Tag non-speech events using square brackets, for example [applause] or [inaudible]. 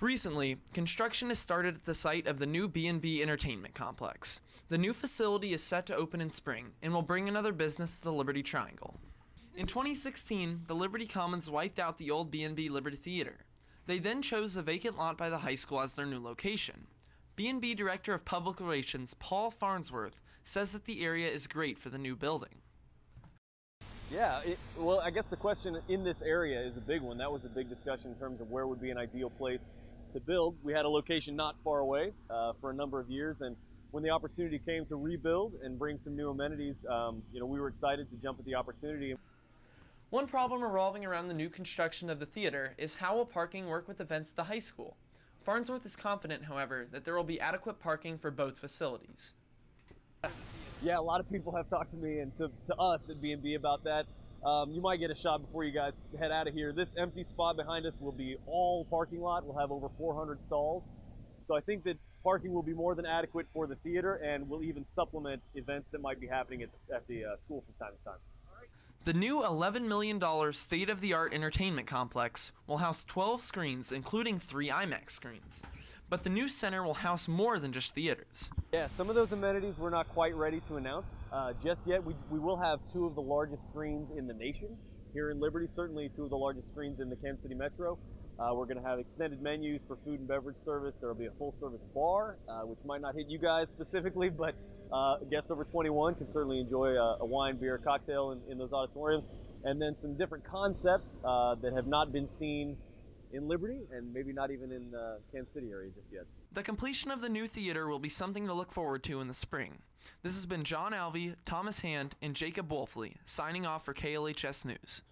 Recently, construction has started at the site of the new B&B Entertainment Complex. The new facility is set to open in spring and will bring another business to the Liberty Triangle. In 2016, the Liberty Commons wiped out the old B&B Liberty Theater. They then chose the vacant lot by the high school as their new location. B&B Director of Public Relations Paul Farnsworth says that the area is great for the new building. Yeah, it, well, I guess the question in this area is a big one. That was a big discussion in terms of where would be an ideal place to build. We had a location not far away uh, for a number of years, and when the opportunity came to rebuild and bring some new amenities, um, you know, we were excited to jump at the opportunity. One problem revolving around the new construction of the theater is how will parking work with events at the high school? Farnsworth is confident, however, that there will be adequate parking for both facilities. Yeah, a lot of people have talked to me and to, to us at B&B about that. Um, you might get a shot before you guys head out of here. This empty spot behind us will be all parking lot. We'll have over 400 stalls. So I think that parking will be more than adequate for the theater and will even supplement events that might be happening at, at the uh, school from time to time. The new $11 million state of the art entertainment complex will house 12 screens, including three IMAX screens. But the new center will house more than just theaters. Yeah, some of those amenities we're not quite ready to announce uh, just yet. We, we will have two of the largest screens in the nation here in Liberty, certainly two of the largest screens in the Kansas City Metro. Uh, we're going to have extended menus for food and beverage service. There will be a full service bar, uh, which might not hit you guys [laughs] specifically, but uh, guests over 21 can certainly enjoy a, a wine, beer, cocktail in, in, those auditoriums. And then some different concepts uh, that have not been seen in Liberty and maybe not even in the Kansas City area just yet. The completion of the new theater will be something to look forward to in the spring. This has been John Alvey, Thomas Hand, and Jacob Wolfley signing off for KLHS News.